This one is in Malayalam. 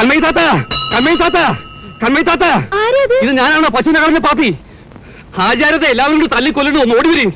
കൺമൈ താത്ത കൺമൈ താത്ത കൺമൈ താത്ത. ഇത് ഞാനാണോ പശുവിനെ കളഞ്ഞ പാപ്പി? ആചാരത്തെ എല്ലാവരും കൂടി തല്ലിക്കൊല്ലണം ഒന്ന് ഓടി വരും.